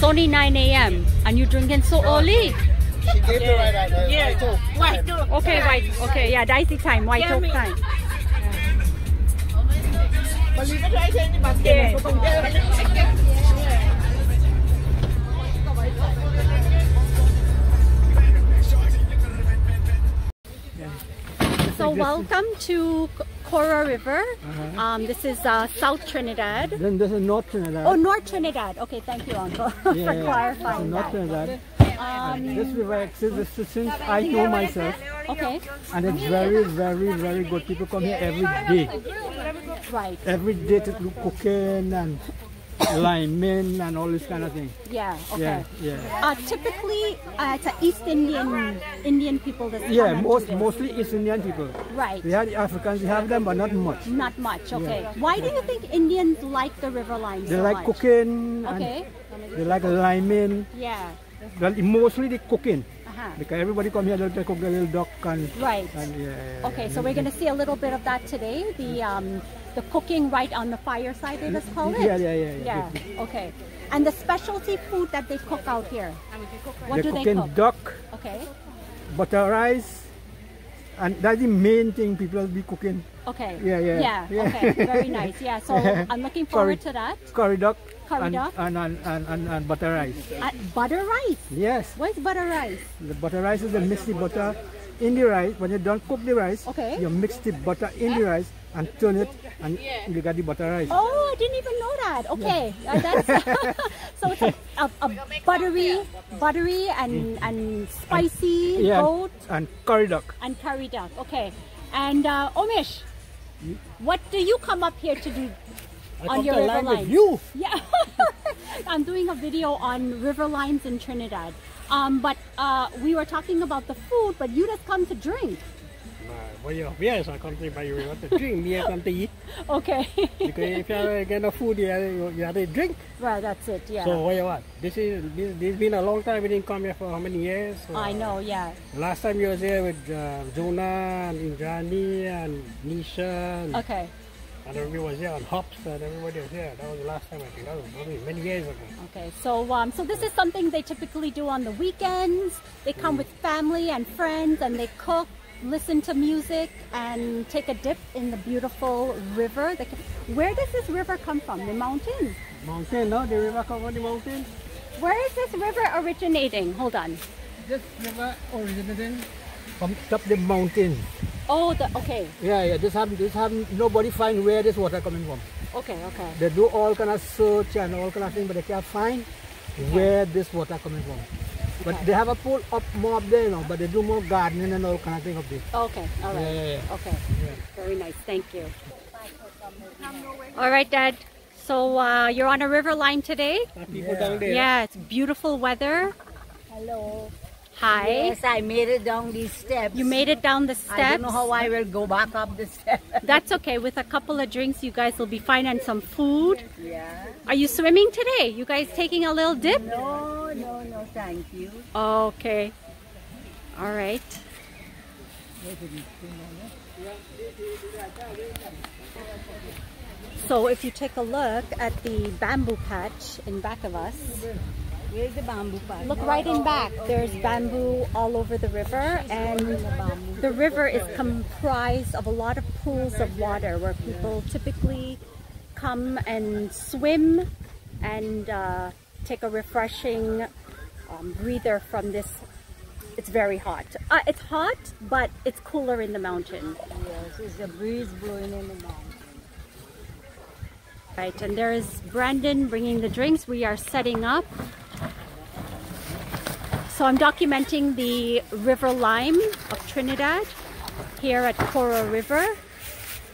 It's only 9 a.m. and you're drinking so early. She gave the right idea. Yeah. White oak. White oak. Okay, yeah. white. Okay, yeah, dicey time. White yeah, oak me. time. So welcome to Caura River. Uh-huh. Um, this is uh, South Trinidad. Then this is North Trinidad. Oh, North Trinidad. Okay, thank you, Uncle, for yeah, yeah. clarifying North that. Trinidad. Um, This river exists since I know myself, okay, and it's very, very, very good. People come here every day. right. Every day to do cooking and liming and all this kind of thing. Yeah. Okay. Yeah, yeah. Uh, typically, uh, it's East Indian Indian people that Yeah, most mostly East Indian people. Right. We have the Africans, we have them, but not much. Not much. Okay. Why do you think Indians like the river lime They so like much? cooking and Okay. they like liming. Yeah. Well, mostly the cooking. Uh-huh. Because everybody come here, they cook the little duck and, Right. and yeah, Okay, yeah. so we're gonna see a little bit of that today. The um, the cooking right on the fireside, they just call it. Yeah, yeah, yeah, yeah. Yeah. Okay. And the specialty food that they cook out here. What They're do they cook? duck, Okay. butter rice, and that's the main thing people will be cooking. Okay. Yeah, yeah, Yeah. yeah. Okay. Very nice. Yeah. So I'm looking forward to that. Curry duck, Curry and, duck? And, and, and, and, and butter rice. Uh, butter rice. Yes, What is butter rice? the butter rice is the mix the butter in the rice. When you don't cook the rice, Okay. you mix the butter in the rice and turn it, and you got the butter rice. Oh, I didn't even know that. Okay, uh, that's so it's a, a, a buttery, buttery and and spicy yeah, goat and curry duck. and curry duck. Okay, and uh, Omish, what do you come up here to do on your river limes? you. Yeah, I'm doing a video on river limes in Trinidad. Um, but uh, we were talking about the food, but you just come to drink. Well, yeah, yes, I come to buy you want to drink, me come to eat. Okay, Because if you get no food, you have, you have to drink. right, that's it. Yeah, So what you want? This is this this been a long time. We didn't come here for how many years? I know. Yeah. Last time you was here with uh, Jonah and Indrani and Nisha and, Okay. And everybody was there on Hops and everybody was there. That was the last time I think. That was probably many years ago. Okay, so um, so this is something they typically do on the weekends. They come with family and friends, and they cook, listen to music, and take a dip in the beautiful river. Where does this river come from? The mountains. Mountain, no? The river come from the mountain. Where is this river originating? Hold on. This river originating from top the mountain. Oh, the okay, Yeah, yeah. This have this have nobody find where this water coming from. okay, okay. They do all kind of search and all kind of thing, but they can't find where this water coming from. But Okay. they have a pool up more up there, you know, but they do more gardening and all kind of thing up there. Okay, all right. Yeah, yeah, yeah. Okay, very nice. Thank you. All right, Dad. So uh, you're on a river lime today. There are people down there. Yeah, it's beautiful weather. Hello. Hi. Yes, I made it down these steps. You made it down the steps. I don't know how I will go back up the steps. That's okay. With a couple of drinks, you guys will be fine and some food. yeah. Are you swimming today? You guys taking a little dip? No, no, no, thank you. Okay. All right. So if you take a look at the bamboo patch in back of us, Where's the bamboo look right in back. There's bamboo all over the river and the river is comprised of a lot of pools of water where people typically come and swim and uh, take a refreshing um, breather from this. It's very hot. Uh, it's hot, but it's cooler in the mountain. Yes, it's a breeze blowing in the mountain. Right, and there is Brandon bringing the drinks. We are setting up. So I'm documenting the River Lime of Trinidad here at Caura River.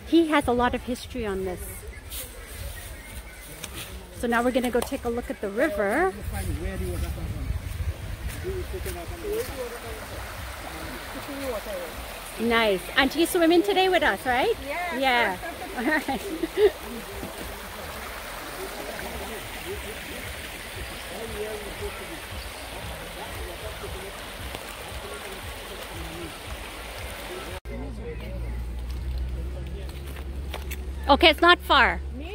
He has a lot of history on this. So now we're going to go take a look at the river. Nice. Auntie you swimming today with us, right? Yeah. Yeah. All right. Okay, it's not far. Yeah,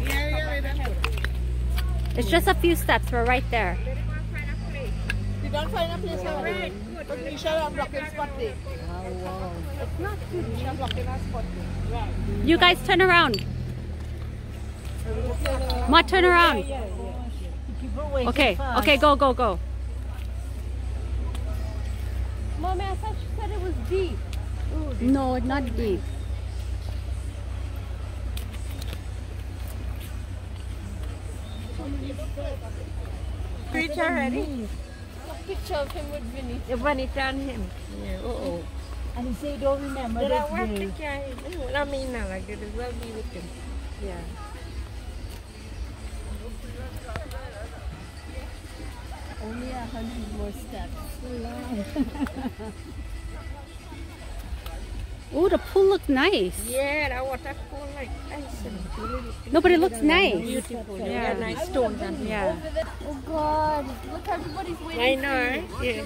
yeah, let go. It's just a few steps. We're right there. You don't find a place already. But Nisha, I'm blocking spot there. It's not good. Nisha blocking a spot there. You guys turn around. Ma, turn around. People waiting Okay, okay, go, go, go. Mommy, I thought she said it was deep. No, not deep. Preach already. A picture of him with Vinny. The one it on him. Yeah. Oh, oh. And he say, don't remember Did I this work day. to carry him? I mean, now, like, it is well be with him. Yeah. Only a hundred more steps. Oh, the pool looks nice. Yeah, that water cool like ice. and really No, but it looks nice. Beautiful. Yeah. Yeah, nice stones Yeah. Oh God, look everybody's waiting. I know, right? Yeah.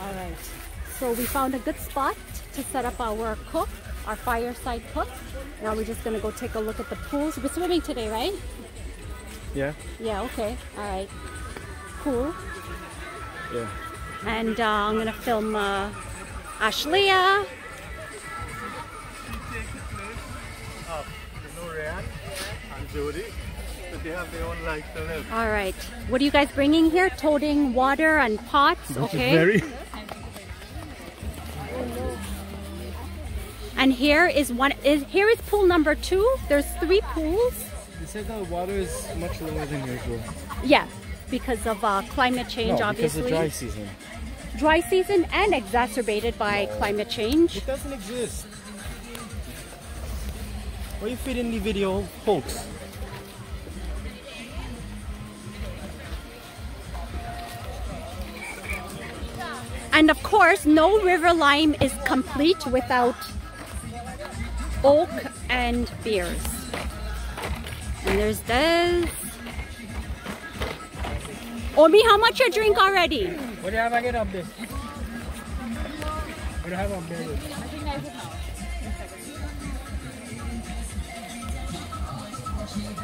All right. So we found a good spot to set up our cook, our fireside cook. Now we're just gonna go take a look at the pools. We're swimming today, right? Yeah. Yeah. Okay. All right. Cool. Yeah. And uh, I'm gonna film uh, Ashleah. You and Jody, but they have their own life to live. All right. What are you guys bringing here? Toting water and pots. Okay. And here is one. Is here is pool number two. There's three pools. Said the water is much lower than usual. Yeah, because of uh, climate change, no, obviously. because of dry season. Dry season and exacerbated by climate change. It doesn't exist. Why you feeding the video hoax? And of course, no river lime is complete without oak and beers. And there's this. Omi, how much you drink already? What do you have again up this? What do you have up there?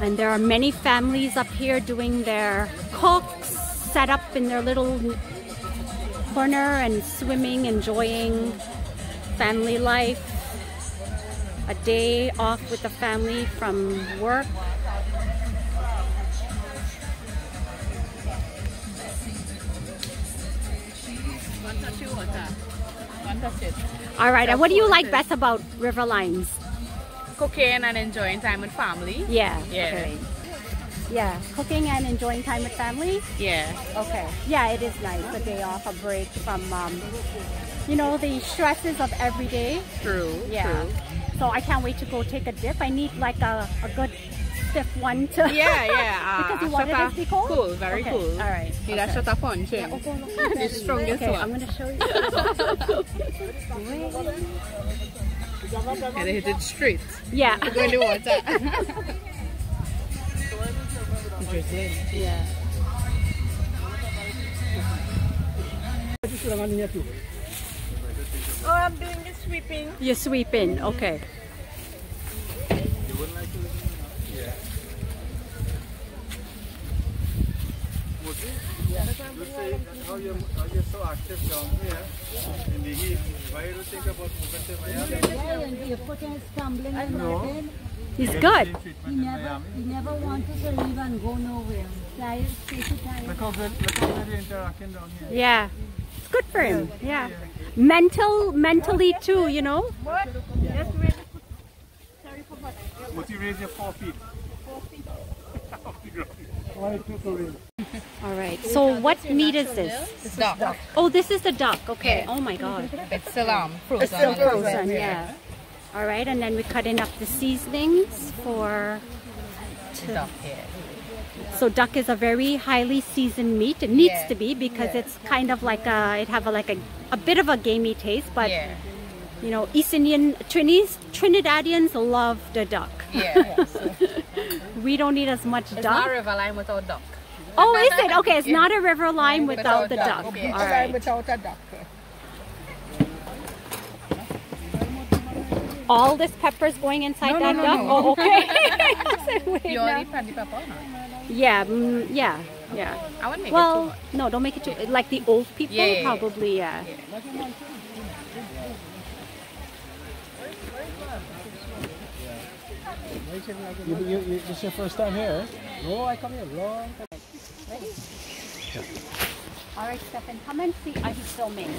And there are many families up here doing their cooks, set up in their little corner and swimming, enjoying family life. A day off with the family from work. All right, and what do you like best about River Limes? Cooking and enjoying time with family. Yeah. Yeah. okay. Yeah, cooking and enjoying time with family. Yeah. Okay. Yeah, it is nice. A day off, a break from, um, you know, the stresses of every day. True. Yeah. True. So I can't wait to go take a dip. I need like a, a good stiff one to. Yeah, yeah. because you ah, wanted shut it to be cool. Cool, very Okay, cool. All right. You got okay. shut up punch Yeah, in. okay. The strongest okay, one. I'm gonna show you. And they hit it straight. yeah. Go in the water. interesting yeah. oh, I'm doing the sweeping. You're sweeping. Okay. You say how you're, how you're so active down here in the heat. Why you don't think about moving to Miami? Yeah, and your foot is stumbling and nothing. He's Get good. the same treatment He never, he never wanted to leave and go nowhere. Tired, stay so tired. Look how good, look how good you're interacting down here. Yeah. It's good for him. Yeah. Mental, mentally too. You know. What? Just wait. Would you raise your four feet? Off the ground. Why it took a rain? All right. So what meat is this? It's duck. Oh, this is the duck. Okay. Oh my God. It's um, frozen. It's still frozen. Yeah. All right, and then we're cutting up the seasonings for. Duck, yeah. So duck is a very highly seasoned meat. It needs Yeah. to be because Yeah. it's kind of like a it have a, like a, a bit of a gamey taste, but yeah. You know East Indian Trinis, Trinidadians love the duck. Yeah. We don't need as much It's duck. not river lime without duck. Oh, is it? Okay, it's not a river lime without the duck. Okay, All a without a duck. All this pepper's going inside No, no, that no, duck? no. Oh, okay. Wait, You no. only plant the pepper? Yeah, mm, yeah, yeah. I would make Well, no, don't make it too like the old people. Yeah, yeah, yeah. Probably. You, you, you, this is your first time here? No, I come here long time. All right, Stefan, come and see. Are you filming?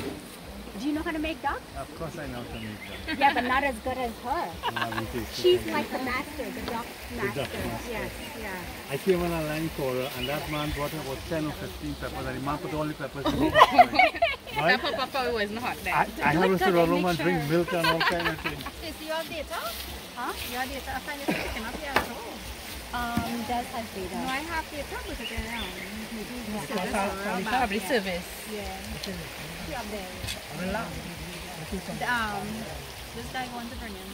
Do you know how to make duck? Of course I know to make that. Yeah, but not as good as her. Yeah, it is. She's like the master, the duck master. duck master. Yes, yeah. I came on a line caller uh, and that man brought about 10 or 15 peppers and the man put all the peppers in the That pepper probably wasn't hot I. I have it to run and home and drink milk and all kind of things. Is your data? Huh? Your data, I find it picking up here at all. Um, Des No. I have data, but it's around. Yeah. Probably service. Um, this guy wants to bring in.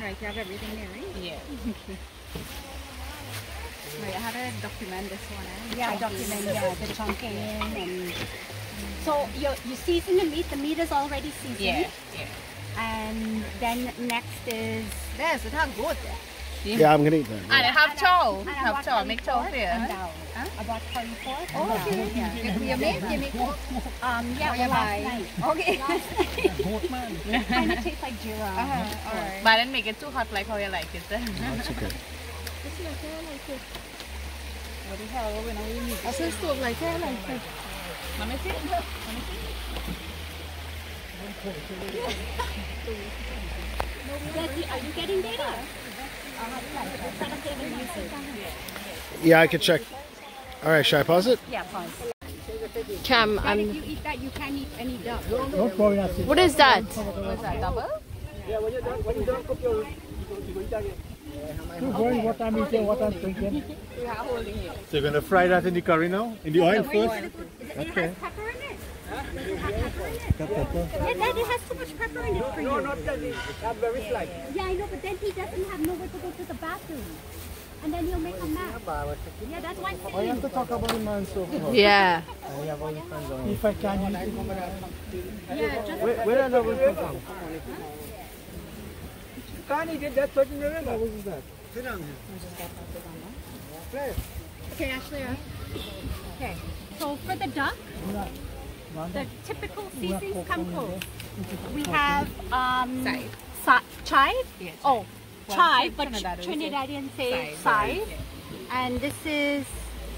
Right, you have everything there, right? Yeah. Right, I had to document this one. Eh? Yeah, document yeah, the chunking and so you you season the meat. The meat is already seasoned. Yeah, yeah. And then next is Yes, it has good. Yeah, I'm gonna eat that. And it have chow. and I Have bought chow, curry make chow pork here. and dal. I bought curry pork. Oh, okay. Yeah. You, you make, you make cook? Um, yeah, Oh, well, you last buy. night. Okay. kind of tastes like jira. Uh-huh, alright. But then make it too hot like how you like it. That's okay. This is like I said stove like that, like that. Let me see. Let me Leslie, are you getting data? Yeah, I can check. All right, should I pause it? Yeah, pause. Cam, But if you eat that, you can't eat any duck. Don't worry, that's it. what is that? Was that double? Don't worry what I'm eating, what I'm drinking. So you're going to fry that in the curry now? In the oil first? It has pepper in it. Does it pepper in it? Yeah, Dad, it has too much pepper in it for you. No, not that. It's very slight. Yeah, I know, but then he doesn't have nowhere to go to the bathroom. And then he'll make a mess. Yeah, that's why I'm I have to talk about the man so far. Yeah. If I can. Yeah, just Where, where are the come from? Okay, Ashley. Okay. So for the duck, the typical seasonings come close. We have um, Side. sa- chive. Oh, Well, chive, but Trinidad, say Trinidadian say side. chive. And this is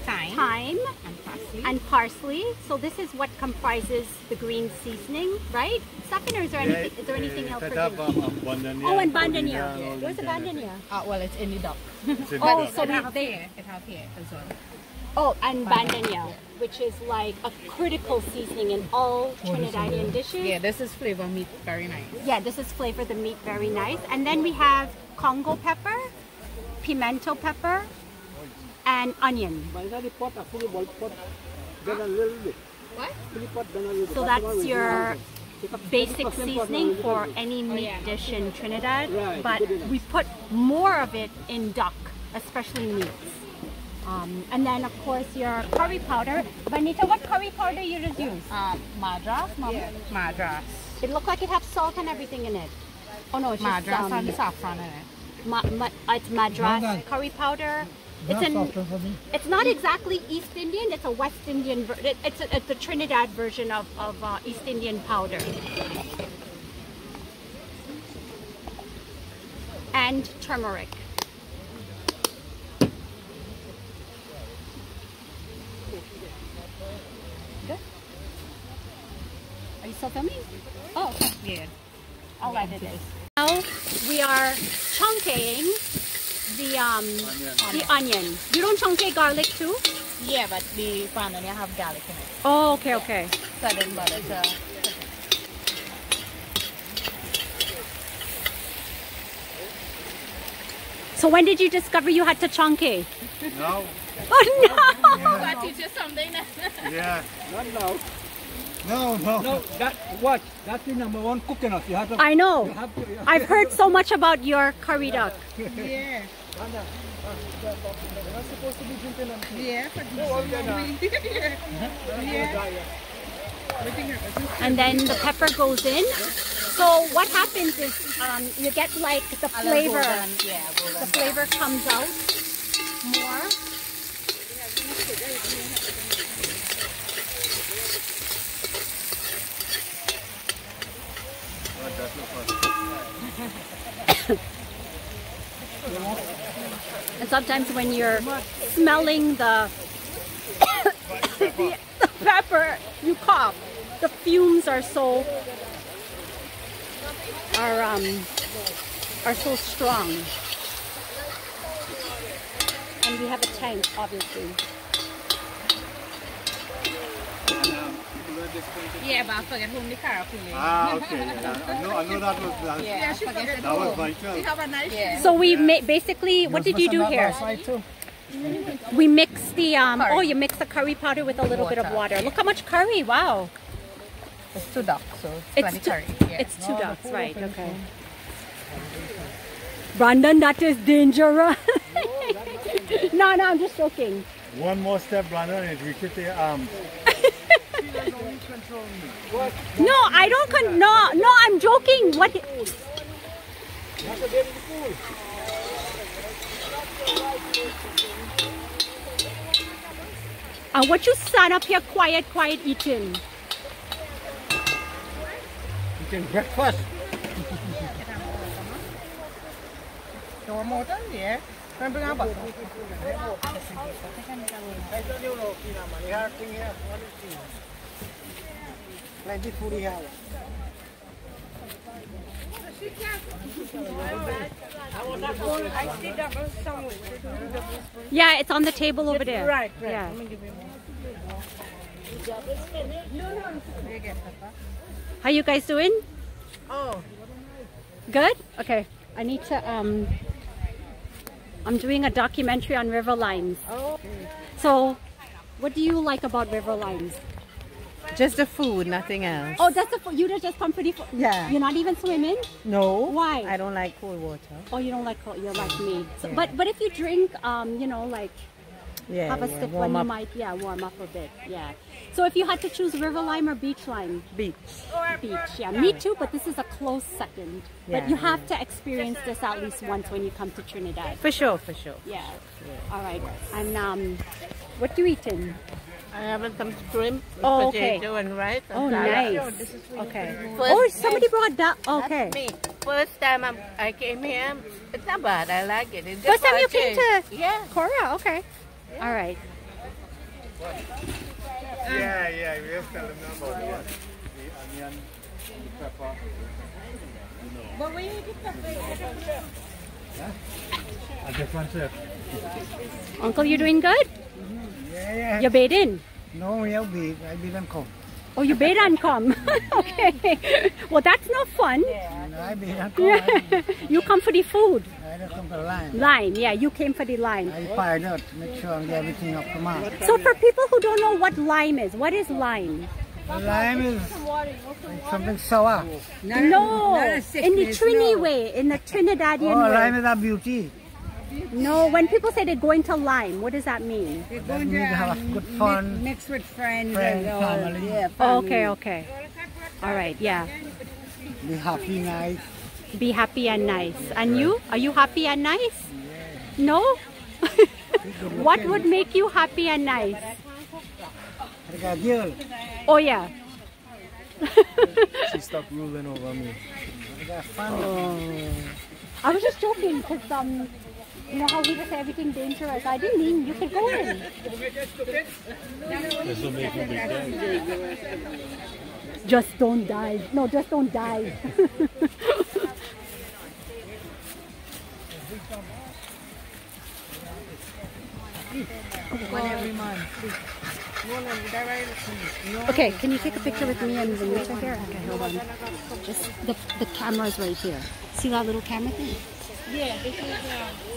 Thyme thyme and parsley. and parsley. So this is what comprises the green seasoning, right? Stefan, or is there anything, is there anything else for Set um, um, bandania, Oh, and pudding bandania. and all Where's the these kind of bandania? Uh, well, it's in the duck. things. It's in the Oh, duck. so it have they here. It have here as well. Oh, and bandania, which is like a critical seasoning in all Trinidadian dishes. Yeah, this is flavor meat. Very nice. Yeah, this is flavor the meat very nice. And then we have Congo pepper, pimento pepper, and onion. What? So that's your basic seasoning for any meat dish in Trinidad. But we put more of it in duck, especially meats. Um, and then of course your curry powder. Vanita, what curry powder you just use? Um, Madras, mom. Madras. It looked like it has salt and everything in it. Oh no, it's just Madras um, and saffron in it. ma- ma- uh, it's madras curry powder. It's an, it's not exactly East Indian. It's a West Indian. ver- it- It's a, it's a Trinidad version of, of uh, East Indian powder. And turmeric. Good. Are you still filming? Oh, okay. Yeah. I'll edit it. Now we are chunking the um the onion. You don't chunke garlic too? Yeah, but the bandania have garlic in it. Oh, okay, okay. So I didn't bother to. So when did you discover you had to chunky? No. Oh no! I teach you something. yeah. No, no. No, that what? That's the number one coconut. You have to. I know. You have to. You I've heard so much about your curry duck. Yeah. Yeah, but yeah. and then the pepper goes in. So what happens is um, you get like the flavor. The flavor comes out more. And sometimes when you're smelling the, the, the pepper, you cough. The fumes are so are um are so strong. And we have a tank, obviously. Yeah, but I forget whom the carapul is. Ah, okay. Yeah. I know, I know that was that, Yeah, she forget that was vital. She have a nice Yeah. So we ma- basically, what did you do here? We mix the um. Oh, you mix the curry powder with a little bit of water. Look how much curry! Wow, It's two ducks, so it's 20 two, curry. Yeah. it's two ducks, right? Okay. Brandon, that is dangerous. no, no, I'm just joking. One more step, Brandon, and it reaches the arm. No, I don't. Con- no, no, I'm joking. What? Uh, what you stand up here quiet, quiet eating? Eating breakfast. Door motor, yeah. Can I bring out bottle? Plenty food here. Yeah, it's on the table over there. Right, right. Yeah. Let me give you more. How you guys doing? Oh, Good? Okay. I need to um I'm doing a documentary on river limes. oh. So what do you like about river limes? Just the food, nothing else. Oh, that's the fo- you just come pretty. Yeah. You're not even swimming. No. Why? I don't like cold water. Oh, you don't like cold. You're like me. So, But but if you drink, um, you know, like Yeah. have a yeah. Warm one, up you might yeah warm up a bit. Yeah. So if you had to choose river lime or beach lime, beach. beach. Yeah, me too. But this is a close second. Yeah, But you have to experience this at least once when you come to Trinidad. For sure, for sure. Yeah. All right. And um, what do you eating? I haven't some shrimp, Oh, okay. potato and rice. and Oh, salad. nice. Okay. First Oh, somebody brought that. That's Okay. me. First time I'm, I came here, it's not bad. I like it. It's First time you came to Yeah. Caura. Okay. All right. Yeah, yeah, we just tell them now about the, the onion, the pepper. A different chef. Uncle, you're doing good? Yeah, yeah. You bathe in? No, you'll be. I didn't come. Oh, you bathe and come. okay. Well, that's not fun. No, I didn't come. you come for the food. I don't come to line. Line. Yeah, you came for the line. I fired out to make sure I get everything up to mark. So for people who don't know what lime is, what is lime? Lime is something sour. No, in the Trini way, in the Trinidadian Oh, way. lime is a beauty. No, when people say they're going to lime, what does that mean? That means have a good fun. Mixed with friends, Friends, and all. family. Yeah, Oh, family. okay, okay. All right, yeah. Be happy, nice. Be happy and nice. And you? Are you happy and nice? No? what would make you happy and nice? I got a girl. Oh, yeah. She stopped ruling over me. I. I was just joking because, um, you know how we just everything dangerous. I didn't mean you could go in. This will make Just don't die. No, just don't die. One every month. Okay, can you take a picture with me and Vanessa here? Okay, hold on. Just the, the camera's right here. See that little camera thing? Yeah, uh,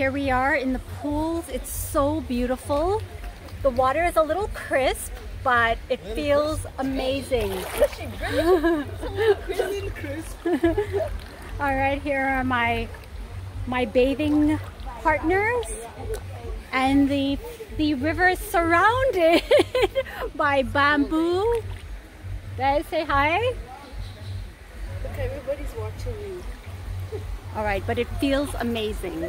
Here we are in the pools. It's so beautiful. The water is a little crisp, but it feels amazing. All right, here are my my bathing partners, and the the river is surrounded by bamboo. Guys, say hi. Look, everybody's watching you. All right, but it feels amazing.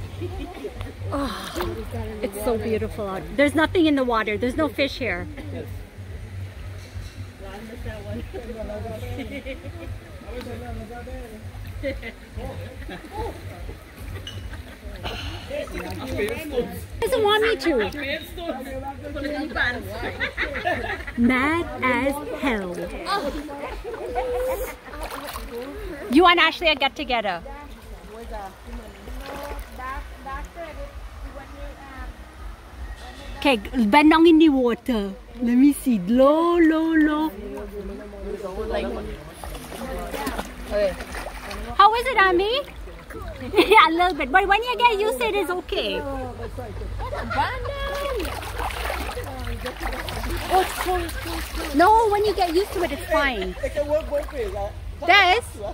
back. It's so beautiful out. There's nothing in the water. There's no fish here. doesn't want me to. Mad as hell. You and Ashley are get together. Okay, bend in the water. Let me see. Low, low, low. How is it, Ami? yeah, a little bit. But when you get used to it, it's okay. No, when you get used to it, it's fine. It can work both ways. uh, Des, uh,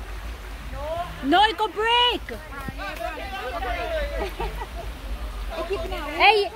No, it go break. Hey,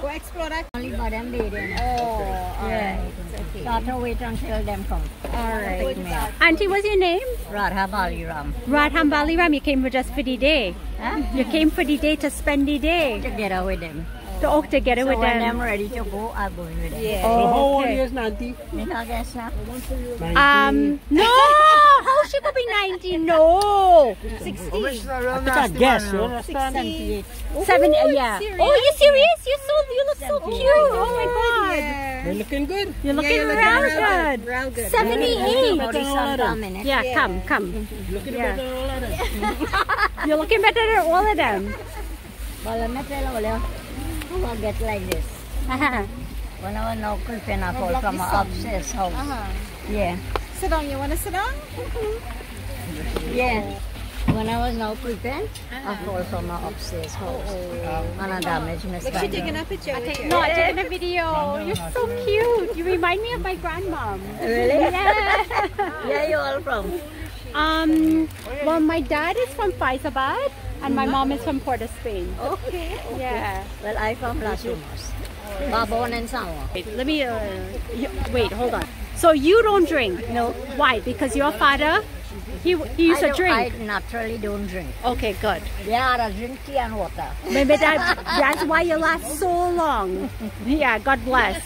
Go explore that. Only for them day then. Oh, alright. So I have to wait until them come. Alright. Pick me up. Auntie, what's your name? Radha Baliram. Radham Baliram. You came for just for the day. Huh? You came for the day to spend the day. Together with them. To oak together So with when them. I'm ready to go, I'm going with them. Yeah. So how old is Nanti? Me not guess now. Um, no! How she could be 90? No! 60. I can't guess, you understand? 78. Seven, uh, yeah. Oh, you serious? You so you look so cute. Oh my god. You're looking good. You're looking real good. Real good. 78. Forty some minutes. Yeah, come, come. Looking Yeah. better than all of them. You're looking better than all of them. Well, I'm not telling you, how I get like this. When I was now creeping, I fall from my upstairs house. Yeah. Sit down. You want to sit down? Yeah. When I was now creeping, I fall from my upstairs house. And I damaged my She spine. taking a picture with you. no, I'm taking a video. You're so cute. You remind me of my grandmom. Really? Yeah. Where you all from? Um, well, my dad is from Fyzabad and my mom is from Port of Spain. Okay. Yeah. Well, I from Las and Samoa. Wait, let me, uh, wait, hold on. So you don't drink? No. Why? Because your father, he, he used to don't- I drink? naturally don't drink. Okay, good. Yeah, I drink tea and water. Maybe that, that's why you last so long. Yeah, God bless.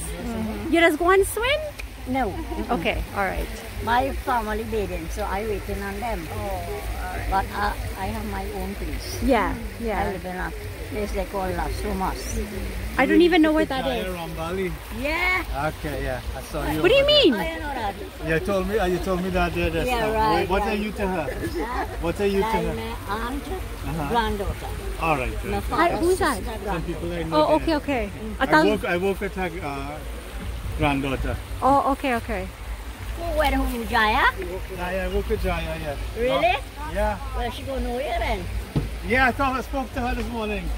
You just go and swim? No. Okay, all right. My family didn't, so I waiting on them. Oh. But I, I have my own place. Yeah, yeah. I live in a place they call Las Lomas. I don't even know where that is. Jaya is. Rambali. Yeah. Okay, yeah. I saw you. What do you there. mean? I know that. You told me. uh, You told me that there. Yeah, stuff. right, What are you to her? What are you to Like her? my aunt, Uh-huh. granddaughter. All right. My right. Hi, who's that? Some people I know. Oh, there. okay, okay. I I work. I work with her uh, granddaughter. Oh, okay, okay. Who went home, Jaya? Jaya, I work with Jaya. Yeah. Really? Yeah. Well, she go nowhere then. Yeah. I thought I spoke to her this morning.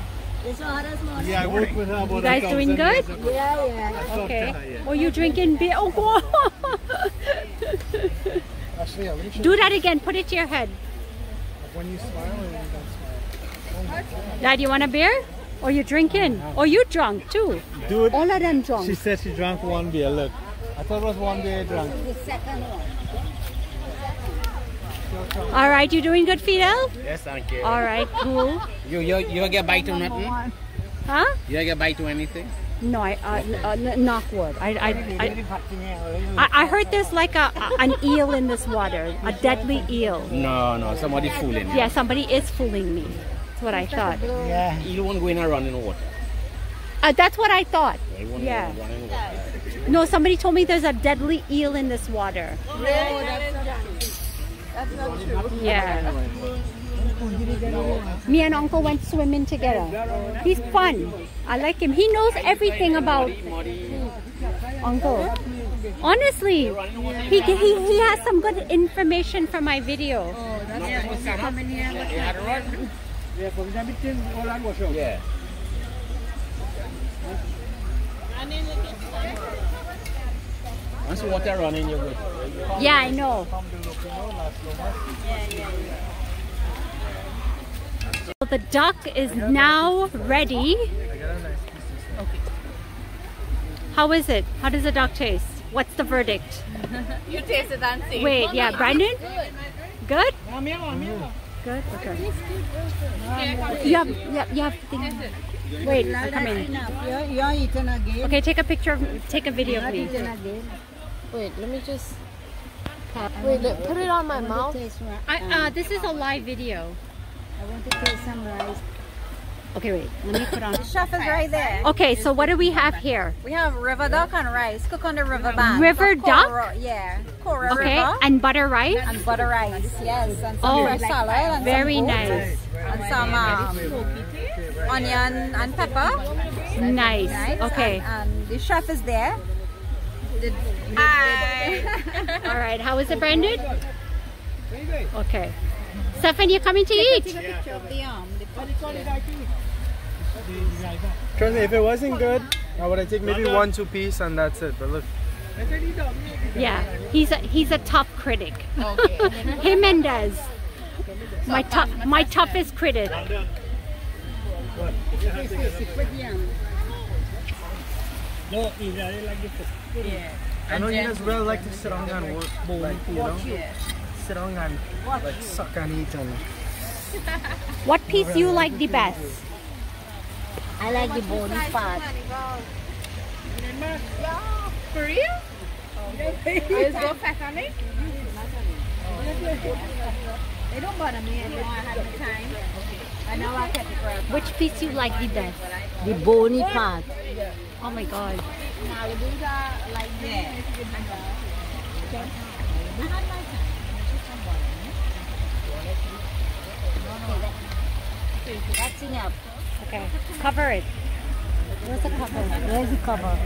You saw her this morning? Yeah, I worked with her You guys doing good? Yeah, yeah. Okay. to her, yeah. Well, you drinking beer? Oh, wow. Actually, let me show Do that again. Put it to your head. when you smile and when you don't smile. Dad, you want a beer? Or you drinking? Or you drunk too? Dude, All of them drunk. she said she drank one beer. Look, I thought it was one beer drunk. The second one. All right, you doing good, Fidel? Yes, thank you. All right, cool. You you you get bite to nothing? Huh? You get bite to anything? No, I uh, n- uh, knock wood. I, I, I, I, I heard there's like a, a an eel in this water, a deadly eel. No, no. Somebody fooling you. Yeah, somebody is fooling me. That's what I thought. Yeah. You won't go in and run in the water. Uh, that's what I thought. Yeah. Run in the water. No, somebody told me there's a deadly eel in this water. No, that's not true. Yeah. Me and Uncle went swimming together. He's fun. I like him. He knows everything about Uncle. Honestly, he, he, he has some good information for my video. Yeah. Once the water running, you're good. Yeah, I know. So the duck is now ready. How is it? How does the duck taste? What's the verdict? You taste it and see. Wait, yeah, Brandon? Good? Good? Okay. You have, you have, you have thing. Wait, I'm coming. You're, you're eating again. Okay, take a picture of, take a video, please. Eating again. Wait, let me just. Wait, look, put it on my mouth. Taste. I, uh, this is a live video. I want to taste some rice. Okay, wait, let me put on. The chef is right there. Okay, so what do we have here? We have river duck and rice. Cook on the river bank. River Of Caura- duck? Yeah. Caura Okay, River. and butter rice? And butter rice. Yes. And some Oh, fresh salad. And Very some nice. And some um, onion and pepper. Nice. Right? Okay. And, and the chef is there. The, Hi. All right. How is it, Brandon? Okay. Stefan, you coming to eat? picture of the um, the Trust me, if it wasn't good, I would have taken maybe one, two piece, and that's it. But look, Yeah. He's a he's a tough critic. Okay. Him and Des. My tough my toughest critic. No, I like this. I know you guys really like to sit down and work, like you know, sit down and like suck and eat and. What piece you like the best? I like the bony part. For real? Oh. Let's go fat on it. They don't bother me anymore. I have the time. I know I kept it for a Which piece you like the best? The bony part. Oh my god. That's enough. Okay. Cover it. Where's the cover? Where's the cover?